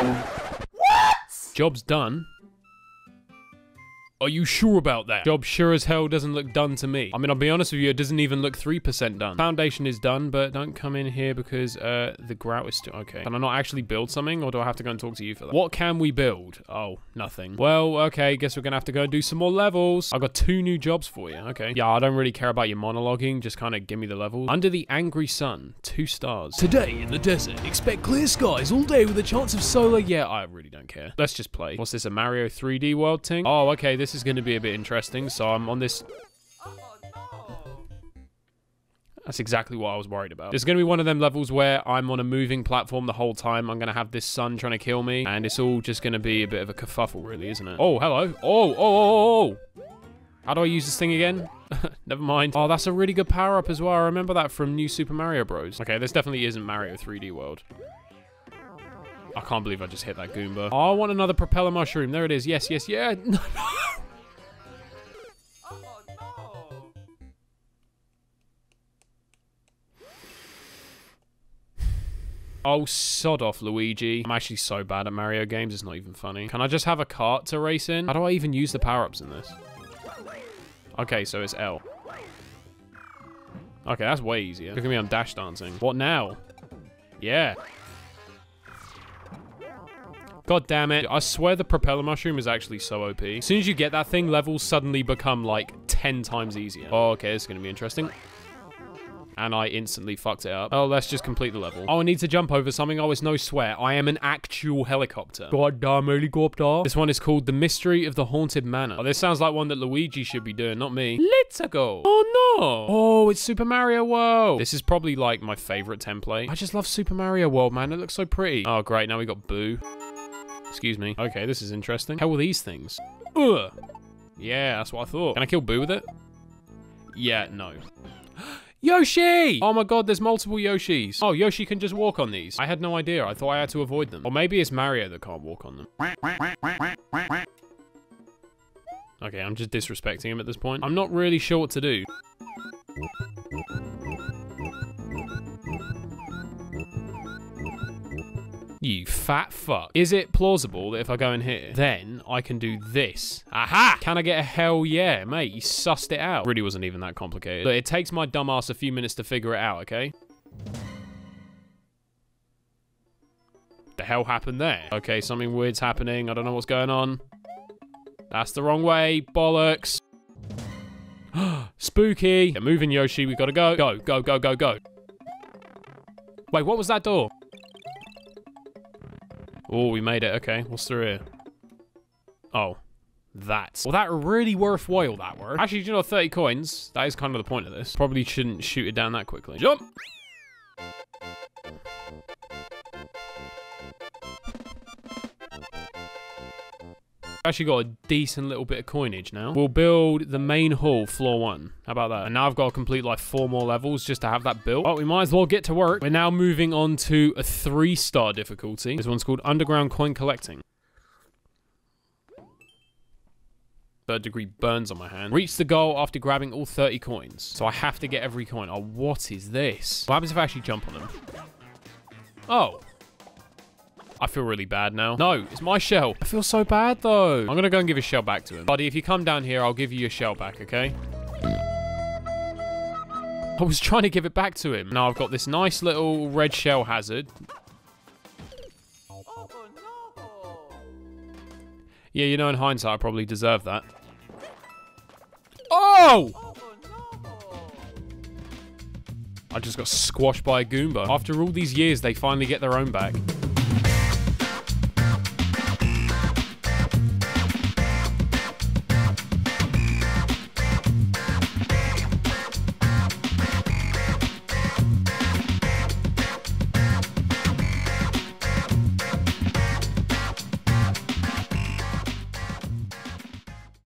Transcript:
What? Job's done. Are you sure about that? Job sure as hell doesn't look done to me. I mean, I'll be honest with you, it doesn't even look 3% done. Foundation is done, but don't come in here because uh, the grout is still... Okay. Can I not actually build something, or do I have to go and talk to you for that? What can we build? Oh, nothing. Well, okay, guess we're gonna have to go and do some more levels. I've got two new jobs for you. Okay. Yeah, I don't really care about your monologuing. Just kind of give me the levels. Under the Angry Sun, two stars. Today in the desert, expect clear skies all day with a chance of solar... Yeah, I really don't care. Let's just play. What's this, a Mario 3D world thing? Oh, okay, this is going to be a bit interesting. So I'm on this... That's exactly what I was worried about. There's going to be one of them levels where I'm on a moving platform the whole time. I'm going to have this sun trying to kill me. And it's all just going to be a bit of a kerfuffle, really, isn't it? Oh, hello. Oh, oh, oh, oh. oh. How do I use this thing again? Never mind. Oh, that's a really good power-up as well. I remember that from New Super Mario Bros. Okay, this definitely isn't Mario 3D World. I can't believe I just hit that Goomba. Oh, I want another propeller mushroom. There it is. Yes, yes, yeah. Oh, sod off, Luigi. I'm actually so bad at Mario games, it's not even funny. Can I just have a cart to race in? How do I even use the power-ups in this? Okay, so it's L. Okay, that's way easier. Look at me, I'm dash dancing. What now? Yeah. God damn it. I swear the propeller mushroom is actually so OP. As soon as you get that thing, levels suddenly become like 10 times easier. Oh, okay, this is to be interesting and I instantly fucked it up. Oh, let's just complete the level. Oh, I need to jump over something. Oh, it's no sweat. I am an actual helicopter. Goddamn helicopter. This one is called The Mystery of the Haunted Manor. Oh, this sounds like one that Luigi should be doing, not me. Let's go. Oh, no. Oh, it's Super Mario World. This is probably like my favorite template. I just love Super Mario World, man. It looks so pretty. Oh, great. Now we got Boo. Excuse me. Okay, this is interesting. How are these things? Ugh. Yeah, that's what I thought. Can I kill Boo with it? Yeah, no. Yoshi! Oh my god, there's multiple Yoshis. Oh, Yoshi can just walk on these. I had no idea. I thought I had to avoid them. Or maybe it's Mario that can't walk on them. Okay, I'm just disrespecting him at this point. I'm not really sure what to do. You fat fuck. Is it plausible that if I go in here, then I can do this? Aha! Can I get a hell yeah? Mate, you sussed it out. Really wasn't even that complicated. But it takes my dumbass a few minutes to figure it out, okay? The hell happened there? Okay, something weird's happening. I don't know what's going on. That's the wrong way. Bollocks. Spooky. Yeah, moving Yoshi. We gotta go. Go, go, go, go, go. Wait, what was that door? Oh, we made it. Okay, what's through here? Oh, that. Well, that really worthwhile, that were. Actually, you know, 30 coins. That is kind of the point of this. Probably shouldn't shoot it down that quickly. Jump! Actually got a decent little bit of coinage now. We'll build the main hall, floor one. How about that? And now I've got to complete like four more levels just to have that built. Oh, we might as well get to work. We're now moving on to a three-star difficulty. This one's called Underground Coin Collecting. third degree burns on my hand. Reach the goal after grabbing all 30 coins. So I have to get every coin. Oh, what is this? What happens if I actually jump on them? Oh. I feel really bad now. No, it's my shell. I feel so bad, though. I'm going to go and give a shell back to him. Buddy, if you come down here, I'll give you your shell back, okay? I was trying to give it back to him. Now I've got this nice little red shell hazard. Yeah, you know, in hindsight, I probably deserve that. Oh! I just got squashed by a Goomba. After all these years, they finally get their own back.